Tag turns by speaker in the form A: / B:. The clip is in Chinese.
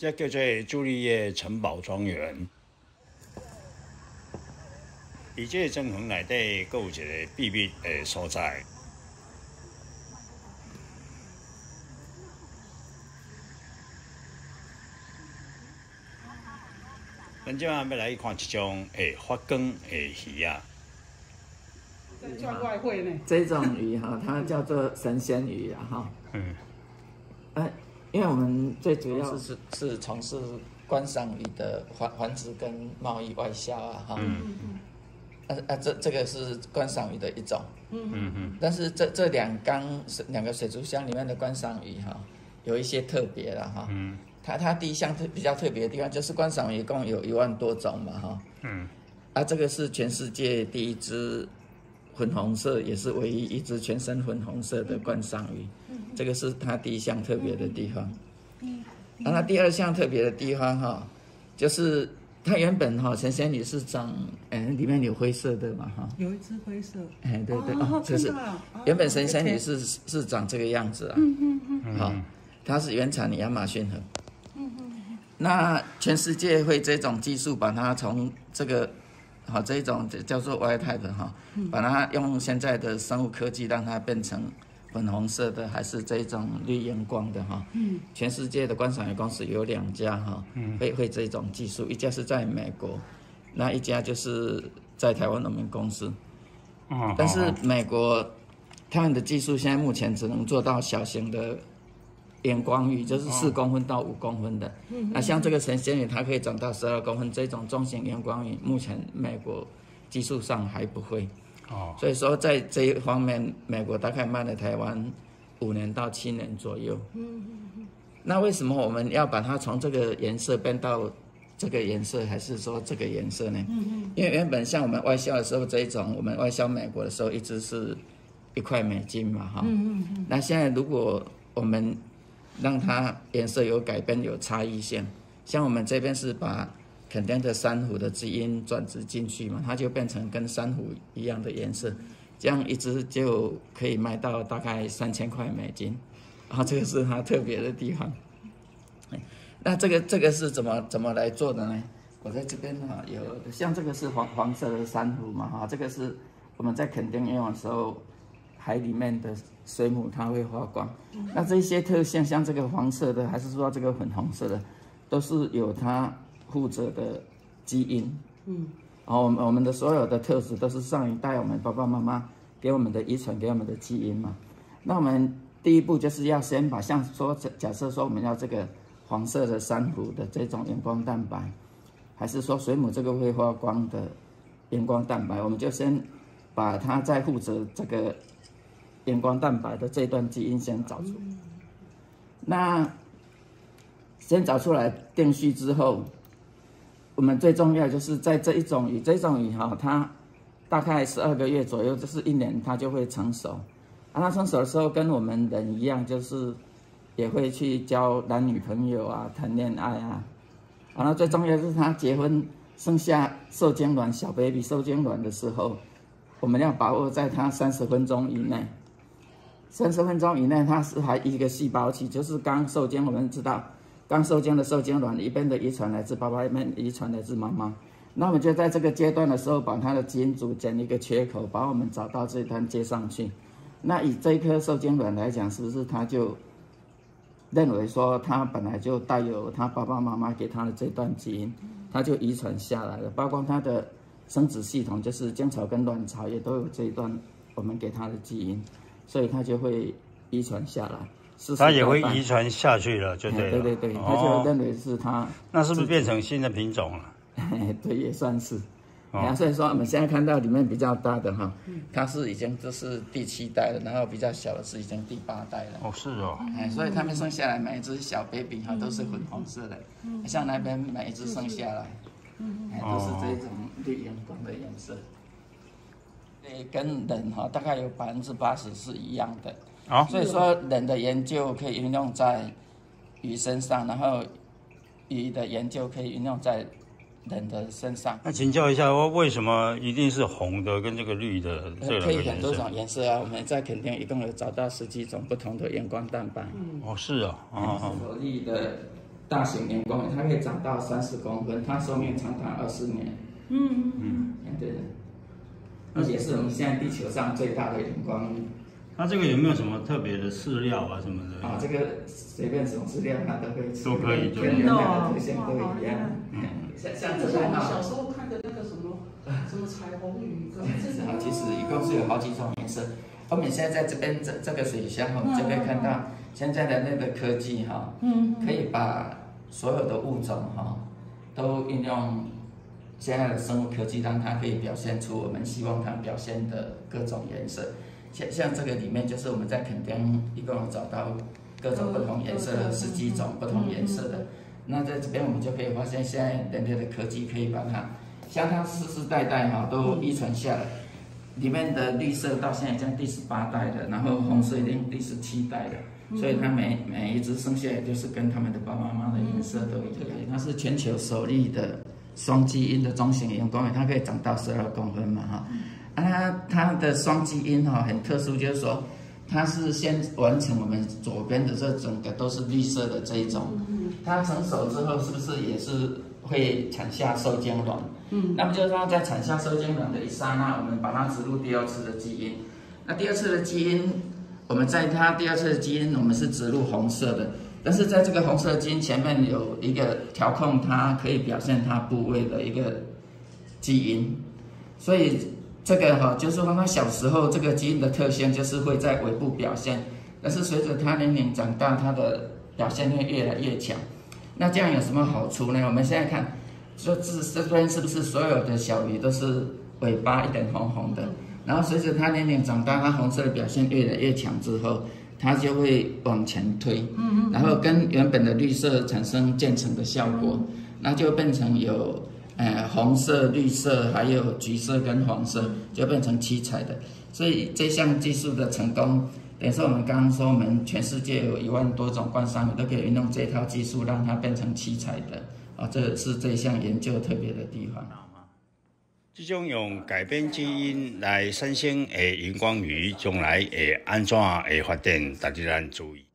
A: 这叫做朱丽叶城堡庄园。伫这个庄园内底，阁有一个秘密的所在。咱今晚要来看一种诶发光的鱼啊。
B: 赚外汇呢？
C: 这种鱼哈，它叫做神仙鱼啊哈。嗯。哎，因为我们最主要是是从事观赏鱼的繁繁殖跟贸易外销啊哈。嗯嗯。啊啊，这这个是观赏鱼的一种。嗯嗯嗯。但是这这两缸两个水族箱里面的观赏鱼哈，有一些特别的哈。嗯。它它第一项特比较特别的地方就是观赏鱼一共有一万多种嘛哈。嗯。啊，这个是全世界第一只粉红色，也是唯一一只全身粉红色的观赏鱼。嗯。这个是它第一项特别的地方。嗯。那它第二项特别的地方哈，就是。它原本哈神仙女是长，嗯，里面有灰色的嘛哈，
B: 有一只灰色，
C: 哎对对，就是原本神仙女是是长这个样子啊，嗯嗯嗯，好，它是原产亚马逊河，嗯嗯那全世界会这种技术把它从这个，好这种叫做 Y type 哈，把它用现在的生物科技让它变成。粉红色的还是这种绿荧光的哈，嗯，全世界的观赏鱼公司有两家哈，嗯，会会这种技术，一家是在美国，那一家就是在台湾我们公司，嗯，但是美国他们的技术现在目前只能做到小型的荧光鱼，就是四公分到五公分的，嗯，那像这个神仙鱼，它可以长到十二公分，这种中型荧光鱼，目前美国技术上还不会。哦，所以说在这一方面，美国大概慢了台湾五年到七年左右。嗯嗯嗯。那为什么我们要把它从这个颜色变到这个颜色，还是说这个颜色呢？嗯嗯。因为原本像我们外销的时候，这一种我们外销美国的时候，一直是一块美金嘛，哈。嗯嗯。那现在如果我们让它颜色有改变、有差异性，像我们这边是把。肯定的珊瑚的基因转植进去嘛，它就变成跟珊瑚一样的颜色，这样一只就可以卖到大概三千块美金，然后这个是它特别的地方。那这个这个是怎么怎么来做的呢？我在这边哈有像这个是黄黄色的珊瑚嘛哈，这个是我们在垦丁用的时候海里面的水母它会发光，那这些特性像这个黄色的还是说这个粉红色的，都是有它。负责的基因，嗯，然后我们我们的所有的特质都是上一代我们爸爸妈妈给我们的遗传给我们的基因嘛。那我们第一步就是要先把像说假设说我们要这个黄色的珊瑚的这种荧光蛋白，还是说水母这个会发光的荧光蛋白，我们就先把它在负责这个荧光蛋白的这段基因先找出。那先找出来定序之后。我们最重要就是在这一种鱼，这种鱼哈，它大概十二个月左右，就是一年，它就会成熟。啊，它成熟的时候跟我们人一样，就是也会去交男女朋友啊，谈恋爱啊。完了，最重要是它结婚生下受精卵小 baby 受精卵的时候，我们要把握在它三十分钟以内。三十分钟以内，它是还一个细胞期，就是刚受精，我们知道。刚受精的受精卵一边的遗传来自爸爸，一边遗传来自妈妈。那我们就在这个阶段的时候，把它的基因组剪一个缺口，把我们找到这端接上去。那以这一颗受精卵来讲，是不是它就认为说它本来就带有它爸爸妈妈给它的这段基因，它就遗传下来了。包括它的生殖系统，就是精巢跟卵巢也都有这一段我们给它的基因，所以它就会遗传下来。
A: 它也会遗传下去了，就对
C: 了。对对对，他就认为是它。
A: 那是不是变成新的品种了？
C: 对，也算是。啊，所以说我们现在看到里面比较大的哈，它是已经这是第七代了，然后比较小的是已经第八代了。
A: 哦，是哦。
C: 哎，所以他们生下来每一只小 baby 哈都是粉红色的，像那边每一只生下来，哎都是这种绿荧光的颜色。诶，跟人哈大概有百分之八十是一样的。所以说，人的研究可以运用在鱼身上，然后鱼的研究可以运用在人的身上。
A: 那请教一下，为什么一定是红的跟这个绿的这
C: 可以很多种颜色啊！我们在垦丁一共有找到十几种不同的荧光蛋白。
A: 哦，是啊，
C: 哦哦。绿的、大型荧光，它可以长到三十公分，它寿命长达二十年。嗯嗯嗯，对的。而且是我们现在地球上最大的荧光鱼。
A: 它这个有没有什么特别的饲料啊什么的？
C: 啊，这个随便什么饲料它都可以吃，
A: 都可以，
C: 跟原来的特性都一样。像像这
B: 种小时候看的那个什么什么彩虹鱼，
C: 啊，其实一共是有好几种颜色。后面现在在这边这这个水箱，我们这边看到现在的那个科技哈，嗯可以把所有的物种哈都运用现在的生物科技，让它可以表现出我们希望它表现的各种颜色。像像这个里面，就是我们在垦丁一共找到各种不同颜色的十几种不同颜色的。那在这边我们就可以发现，现在人类的科技可以把它，像它世世代代哈都遗传下来，里面的绿色到现在将第十八代的，然后红色已经第十七代了，所以它每每一只生下来就是跟他们的爸爸妈妈的颜色都一样。它是全球首例的双基因的中型荧光鱼，它可以长到十二公分嘛哈。它它的双基因哈很特殊，就是说它是先完成我们左边的这整个都是绿色的这一种，它成熟之后是不是也是会产下受精卵？嗯，那么就是它在产下受精卵的一刹那，我们把它植入第二次的基因。那第二次的基因，我们在它第二次的基因，我们是植入红色的，但是在这个红色基因前面有一个调控它可以表现它部位的一个基因，所以。这个哈，就是说它小时候这个基因的特性就是会在尾部表现，但是随着他年龄长大，他的表现会越来越强。那这样有什么好处呢？我们现在看，说这这边是不是所有的小鱼都是尾巴一点红红的？然后随着他年龄长大，它红色的表现越来越强之后，它就会往前推，然后跟原本的绿色产生渐层的效果，那就变成有。呃，红色、绿色，还有橘色跟黄色，就变成七彩的。所以这项技术的成功，等于说我们刚刚说，我们全世界有一万多种观赏鱼都可以运用这套技术，让它变成七彩的。啊，这是这项研究特别的地方。
A: 这种用改变基因来产生诶荧光鱼，将来会安怎诶发展？大家要注意。